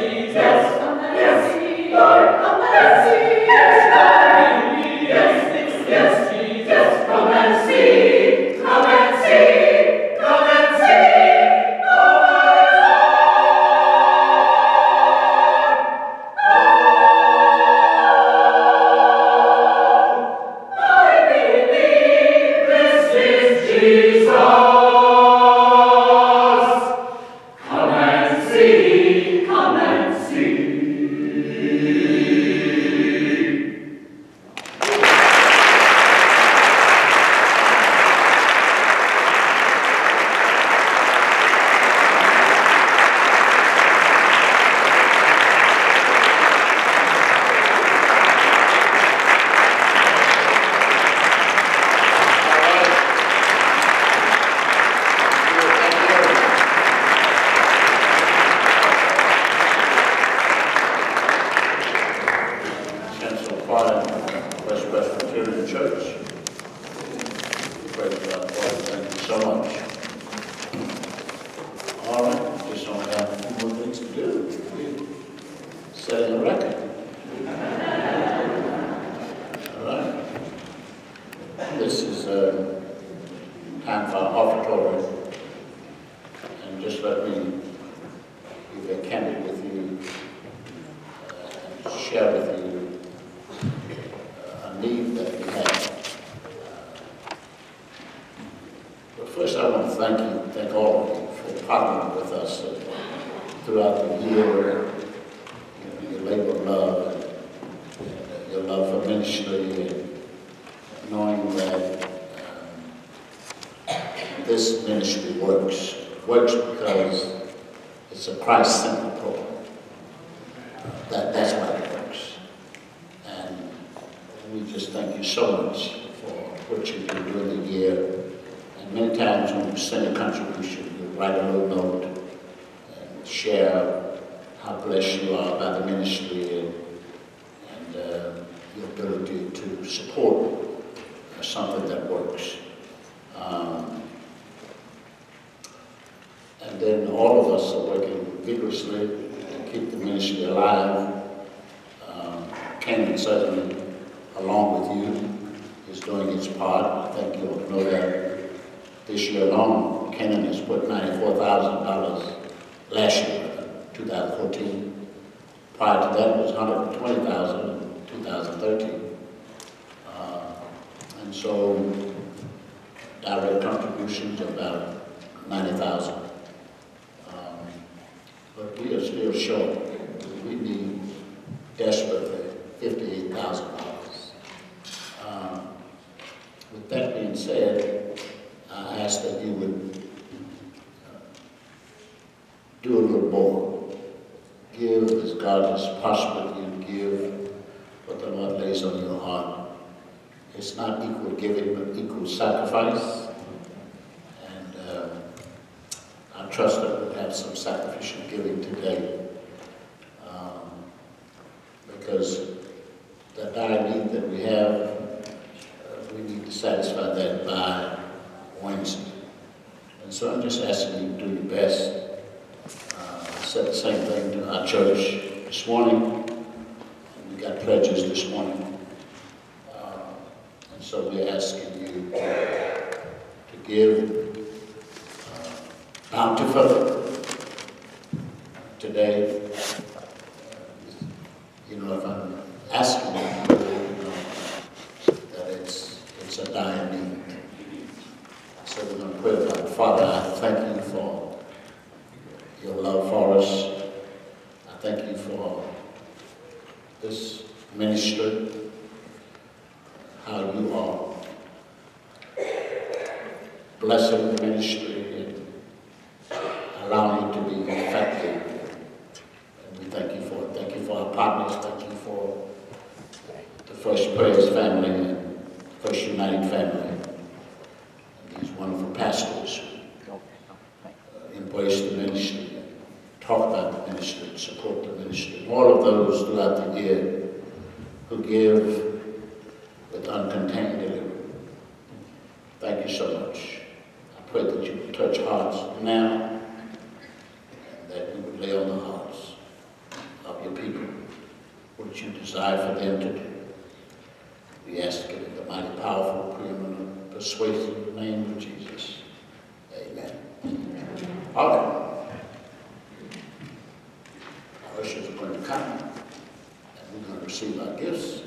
mercy, yes, a mercy, Lord, a mercy, yes. share with you uh, a need that we have. But first, I want to thank you, thank all of you, for partnering with us throughout the year. You know, your labor of love, and your love for ministry, and knowing that um, this ministry works. It works because it's a Christ-centered program. That, that's we just thank you so much for what you do during the year. And many times when you send a contribution, you write a little note and share how blessed you are by the ministry and, and uh, your ability to support something that works. Um, and then all of us are working vigorously to keep the ministry alive. Um, Canaan certainly along with you, is doing its part. I think you'll know that this year alone, Canaan has put $94,000 last year, 2014. Prior to that, it was 120000 in 2013. Uh, and so, direct contributions about 90000 um, But we are still short. We need desperately $58,000 with that being said, I ask that you would uh, do a little more. Give as God has possible you give what the Lord lays on your heart. It's not equal giving, but equal sacrifice. And uh, I trust that we'll have some sacrificial giving today. Um, because the dire need that we have satisfy that by Wednesday. And so I'm just asking you to do your best. Uh, I said the same thing to our church this morning. We got pledges this morning. Uh, and so we're asking you to, to give uh, bountifully today. Uh, you know, if I'm asking you First praise family First United family, these wonderful pastors, uh, embrace the ministry, talk about the ministry, support the ministry, all of those throughout the year who give We ask it in the mighty, powerful, preeminent, persuasive name of Jesus. Amen. All right. Our ushers are going to come, and we're going to receive our gifts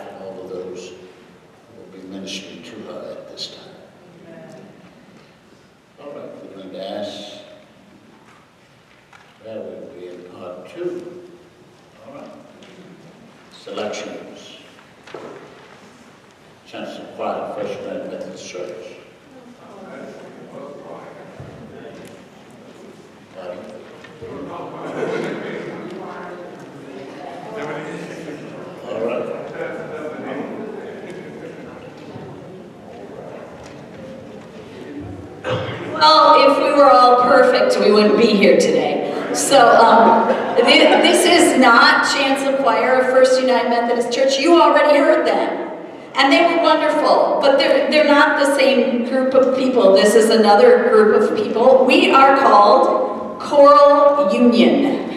staff and all of those who will be ministering to her at this time. All right, we're going to ask, that will be in part two. All right. Selections. Chancel Choir, Freshman Methodist Church. Pardon? All right. Well, if we were all perfect, we wouldn't be here today. So um, thi- this is not Chancel Choir of First United Methodist Church. You already heard them. And they were wonderful, but they're, they're not the same group of people. This is another group of people. We are called Choral Union.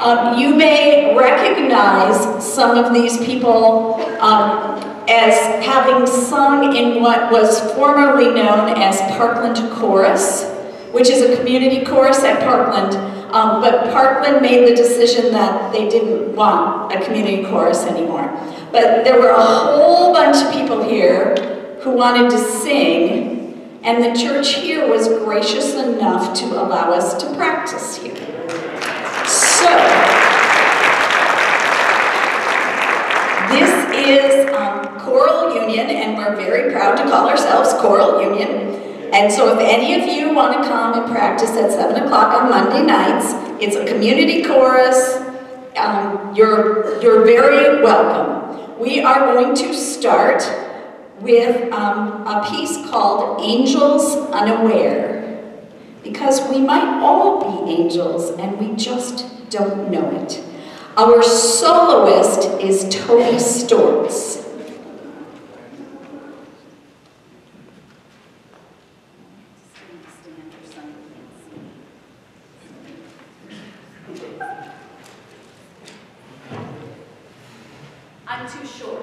Um, you may recognize some of these people um, as having sung in what was formerly known as Parkland Chorus, which is a community chorus at Parkland. Um, but Parkland made the decision that they didn't want a community chorus anymore. But there were a whole bunch of people here who wanted to sing, and the church here was gracious enough to allow us to practice here. So, this is um, Choral Union, and we're very proud to call ourselves Choral Union. And so if any of you want to come and practice at 7 o'clock on Monday nights, it's a community chorus. Um, you're, you're very welcome. We are going to start with um, a piece called Angels Unaware. Because we might all be angels and we just don't know it. Our soloist is Toby Stortz. I'm too short.